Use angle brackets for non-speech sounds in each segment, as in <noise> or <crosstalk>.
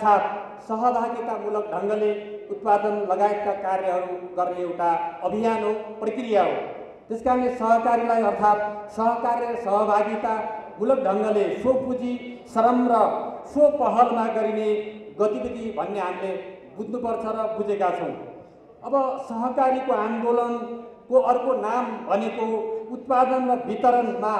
साथ सहभागितामूलक ढङ्गले उत्पादन लगायतका कार्यहरू गर्ने एउटा अभियान हो प्रक्रिया हो। त्यस कारणले सहकारीलाई अर्थात् सहकार्य सहभागितामूलक ढङ्गले स्वपुँजी श्रम र स्वपहलमा गरिने गतिविधि भन्ने हामीले बुझ्नुपर्छ र बुझेका छौँ। अब सहकारीको आन्दोलनको अर्को नाम भनेको उत्पादन र वितरणमा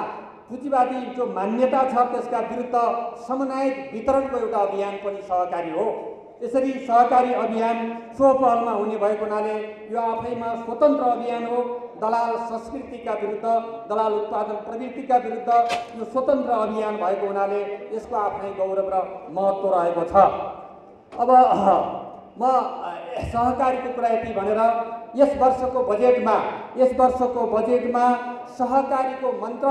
पुँजीवादी जो मान्यता छ त्यसका विरुद्ध समन्वयित वितरणको एउटा अभियान पनि सहकारी हो। यसरी सहकारी अभियान स्वपहलमा हुने भएको हुनाले यो आफैमा स्वतन्त्र अभियान हो। दलाल संस्कृतिका विरुद्ध दलाल उत्पादन प्रवृत्तिका विरुद्ध यो स्वतन्त्र अभियान भएको हुनाले यसको आफ्नै गौरव र महत्त्व रहेको छ। अब म सहकारीको कुरा यति भनेर यस वर्षको बजेटमा यस वर्षको बजेटमा सहकारीको मन्त्र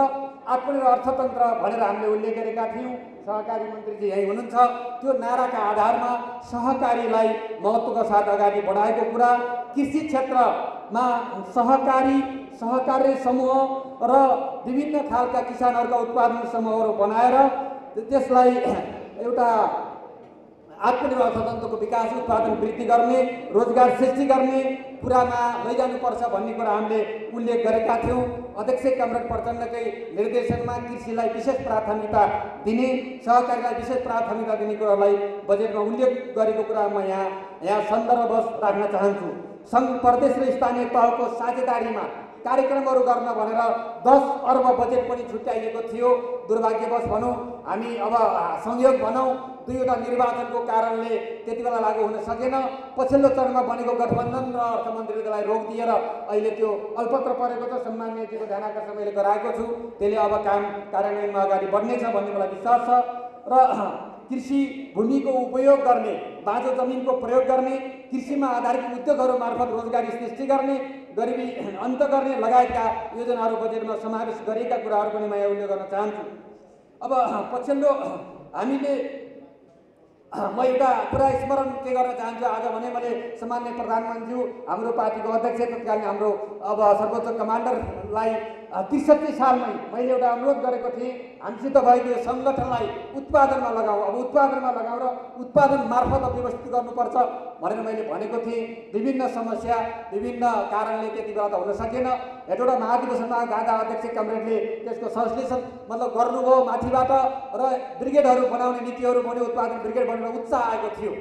आत्मनिर्भर अर्थतन्त्र भनेर हामीले उल्लेख गरेका थियौँ। सहकारी मन्त्रीजी यहीँ हुनुहुन्छ। त्यो नाराका आधारमा सहकारीलाई महत्त्वका साथ अगाडि बढाएको कुरा कृषि क्षेत्रमा सहकारी सहकारी समूह र विभिन्न खालका किसानहरूका उत्पादन समूहहरू बनाएर त्यसलाई एउटा आत्मनिर्भर अर्थतन्त्रको विकास उत्पादन वृद्धि गर्ने रोजगार सृष्टि गर्ने कुरामा लैजानुपर्छ भन्ने कुरा हामीले उल्लेख गरेका थियौँ। अध्यक्ष कमरेड प्रचण्डकै निर्देशनमा कृषिलाई विशेष प्राथमिकता दिने सहकारीलाई विशेष प्राथमिकता दिने कुरालाई बजेटमा उल्लेख गरेको कुरा म यहाँ यहाँ सन्दर्भवश राख्न चाहन्छु। सङ्घ प्रदेश र स्थानीय तहको साझेदारीमा कार्यक्रमहरू गर्न भनेर दस अर्ब बजेट पनि छुट्याइएको थियो। दुर्भाग्यवश भनौँ हामी अब संयोग भनौँ दुईवटा निर्वाचनको कारणले त्यति बेला लागू हुन सकेन। पछिल्लो चरणमा बनेको गठबन्धन र अर्थमन्त्रीले त्यसलाई रोक दिएर अहिले त्यो अल्पत्र परेको छ। सम्मान्यजीको ध्यान आकर्षण मैले गराएको छु। त्यसले अब काम कार्यान्वयनमा अगाडि बढ्नेछ भन्ने मलाई विश्वास छ। र कृषि भूमिको उपयोग गर्ने बाँझो जमिनको प्रयोग गर्ने कृषिमा आधारित उद्योगहरू मार्फत रोजगारी सृष्टि गर्ने गरिबी <clears throat> अन्त गर्ने लगायतका योजनाहरू बजेटमा समावेश गरिएका कुराहरू पनि म यहाँ उल्लेख गर्न चाहन्छु। अब <clears throat> पछिल्लो <clears throat> हामीले म एउटा कुरा स्मरण के गर्न चाहन्छु आज भने मैले सामान्य प्रधानमन्त्री हाम्रो पार्टीको अध्यक्ष तत्कालीन हाम्रो अब सर्वोच्च कमान्डरलाई त्रिसठी सालमै मैले एउटा अनुरोध गरेको थिएँ हामीसित भएको यो सङ्गठनलाई उत्पादनमा लगाऊ। अब उत्पादनमा लगाऊ र उत्पादन मार्फत व्यवस्थित गर्नुपर्छ भनेर मैले भनेको थिएँ। विभिन्न समस्या विभिन्न कारणले त्यति बेला त हुन सकेन। हेटौँडा महाधिवेशनमा गाँदा अध्यक्ष कमरेडले त्यसको संश्लेषण मतलब गर्नुभयो माथिबाट र ब्रिगेडहरू बनाउने नीतिहरू बन्यो उत्पादन ब्रिगेड बनेर उत्साह आएको थियो।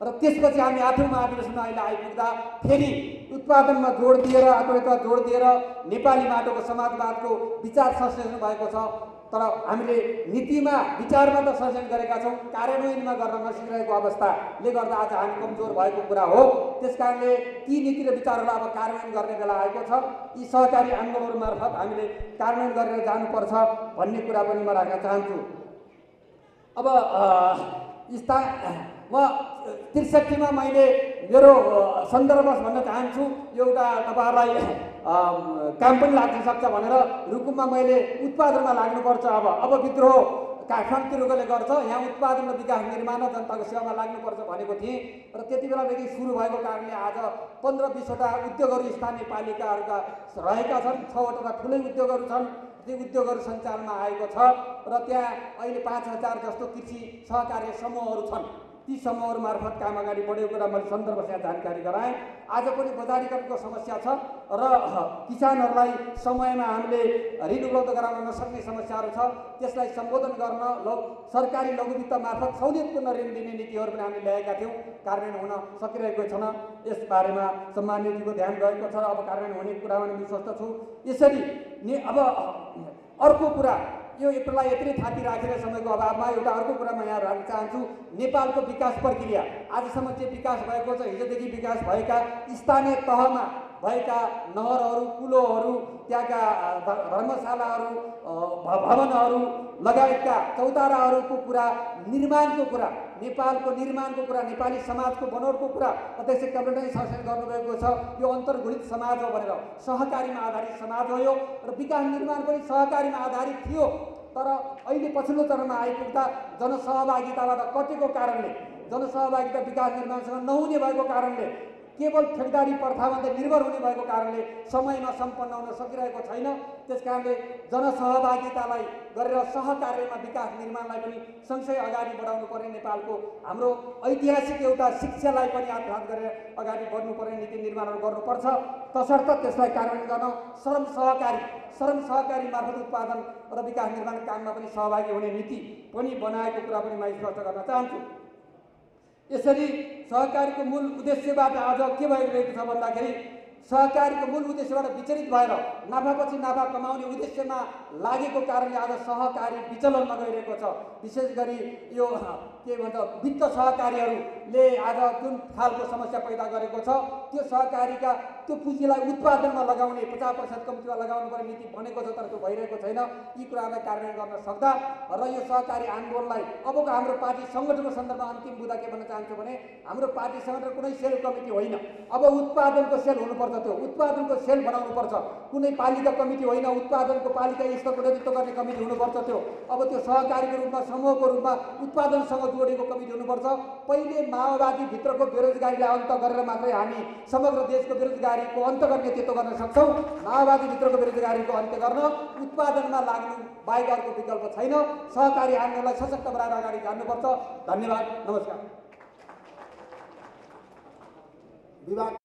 र त्यसपछि हामी आठौँ महाधिवेशनमा अहिले आइपुग्दा फेरि उत्पादनमा जोड दिएर आत्मनिर्भरता जोड दिएर नेपाली माटोको समाजवादको विचार संश्लेषण भएको छ। तर हामीले नीतिमा विचारमा त संशोधन गरेका छौँ। कार्यान्वयनमा गर्न नसकिरहेको अवस्थाले गर्दा आज हामी कमजोर भएको कुरा हो। त्यस कारणले ती नीति र विचारहरूलाई अब कार्यान्वयन गर्ने बेला आएको छ। यी सहकारी आन्दोलनहरू मार्फत हामीले कार्यान्वयन गरेर जानुपर्छ भन्ने कुरा पनि म राख्न चाहन्छु। अब स्था म त्रिसठीमा मैले मेरो सन्दर्भमा भन्न चाहन्छु। एउटा तपाईँहरूलाई काम पनि लाग्न सक्छ भनेर रुकुममा मैले उत्पादनमा लाग्नुपर्छ अब। अब विद्रोह काठमाडौँतिरकोले गर्छ यहाँ उत्पादन र विकास निर्माण र जनताको सेवामा लाग्नुपर्छ भनेको थिएँ। र त्यति बेलादेखि सुरु भएको कारणले आज पन्ध्र बिसवटा उद्योगहरू स्थानीय पालिकाहरूका रहेका छन् छवटा ठुलै उद्योगहरू छन् ती उद्योगहरू सञ्चालनमा आएको छ। र त्यहाँ अहिले पाँच हजार जस्तो कृषि सहकार्य समूहहरू छन्। ती समूहहरू मार्फत काम अगाडि बढेको कुरा मैले सन्दर्भसँग जानकारी गराएँ। आज पनि बजारीकरणको समस्या छ र किसानहरूलाई समयमा हामीले ऋण उपलब्ध गराउन नसक्ने समस्याहरू छ। त्यसलाई सम्बोधन गर्न लघु सरकारी लघुवित्त मार्फत सहुलियतपूर्ण ऋण दिने नीतिहरू पनि हामीले ल्याएका थियौँ। कार्यान्वयन हुन सकिरहेको छैन। यस बारेमा सम्मान्यजीको ध्यान गएको छ। अब कार्यान्वयन हुने कुरामा विश्वस्त छु यसरी नि अब अर्को कुरा यो यसलाई यत्रै थापी राखेर समयको अभावमा एउटा अर्को कुरा म यहाँ राख्न चाहन्छु। नेपालको विकास प्रक्रिया। आजसम्म चाहिँ विकास भएको छ हिजोदेखि विकास भएका स्थानीय तहमा भएका नहरहरू कुलोहरू त्यहाँका धर्मशालाहरू भवनहरू लगायतका चौताराहरूको कुरा निर्माणको कुरा नेपालको निर्माणको कुरा नेपाली समाजको बनोटको कुरा अध्यक्ष कमरेडले शासन गर्नुभएको छ। यो अन्तर्घुलित समाज हो भनेर। सहकारीमा आधारित समाज हो यो र विकास निर्माण पनि सहकारीमा आधारित थियो। तर अहिले पछिल्लो चरणमा आइपुग्दा जनसहभागिताबाट कटेको कारणले जनसहभागिता विकास निर्माणसँग नहुने भएको कारणले केवल ठेकदारी प्रथाभन्दा निर्भर हुने भएको कारणले समयमा सम्पन्न हुन सकिरहेको छैन। त्यस कारणले जनसहभागितालाई गरेर सहकार्यमा विकास निर्माणलाई पनि सँगसँगै अगाडि बढाउनु पर्ने नेपालको हाम्रो ऐतिहासिक एउटा शिक्षालाई पनि आत्मघात गरेर अगाडि बढ्नुपर्ने नीति निर्माणहरू गर्नुपर्छ। तसर्थ त्यसलाई कार्यान्वयन गर्न श्रम सहकारी श्रम सहकारी मार्फत उत्पादन र विकास निर्माण काममा पनि सहभागी हुने नीति पनि बनाएको कुरा पनि म स्पष्ट गर्न चाहन्छु। यसरी सहकारीको मूल उद्देश्यबाट आज के भइरहेको छ भन्दाखेरि सहकारीको मूल उद्देश्यबाट विचलित भएर नाफापछि नाफा कमाउने उद्देश्यमा लागेको कारणले आज सहकारी विचलनमा गइरहेको छ। विशेष गरी यो के भन्छ वित्त सहकारीहरूले आज जुन खालको समस्या पैदा गरेको छ त्यो सहकारीका त्यो पुँजीलाई उत्पादनमा लगाउने पचास पर्सेन्ट कम्तीमा लगाउनु पर्ने नीति बनेको छ तर त्यो भइरहेको छैन। यी कुराहरूलाई कार्यान्वयन गर्न सक्दा र यो सहकारी आन्दोलनलाई अबको हाम्रो पार्टी सङ्गठनको सन्दर्भमा अन्तिम बुदा के भन्न चाहन्छु भने हाम्रो पार्टी सङ्गठन कुनै सेल कमिटी होइन। अब उत्पादनको सेल हुनुपर्छ त्यो। उत्पादनको सेल बनाउनुपर्छ। कुनै पालिका कमिटी होइन उत्पादनको पालिका स्तरको नेतृत्व गर्ने कमिटी हुनुपर्छ त्यो। अब त्यो सहकारीको रूपमा समूहको रूपमा उत्पादनसँग जोडिएको कमिटी हुनुपर्छ। पहिले माओवादीभित्रको बेरोजगारीलाई अन्त गरेर मात्रै हामी समग्र देशको बेरोजगारीको अन्त गर्ने नेतृत्व गर्न सक्छौँ माओवादीभित्रको बेरोजगारीको अन्त्य गर्न उत्पादनमा लाग्नु बाहेक अर्को विकल्प छैन सहकारी आन्दोलनलाई सशक्त बनाएर अगाडि जान्नुपर्छ धन्यवाद नमस्कार विभाग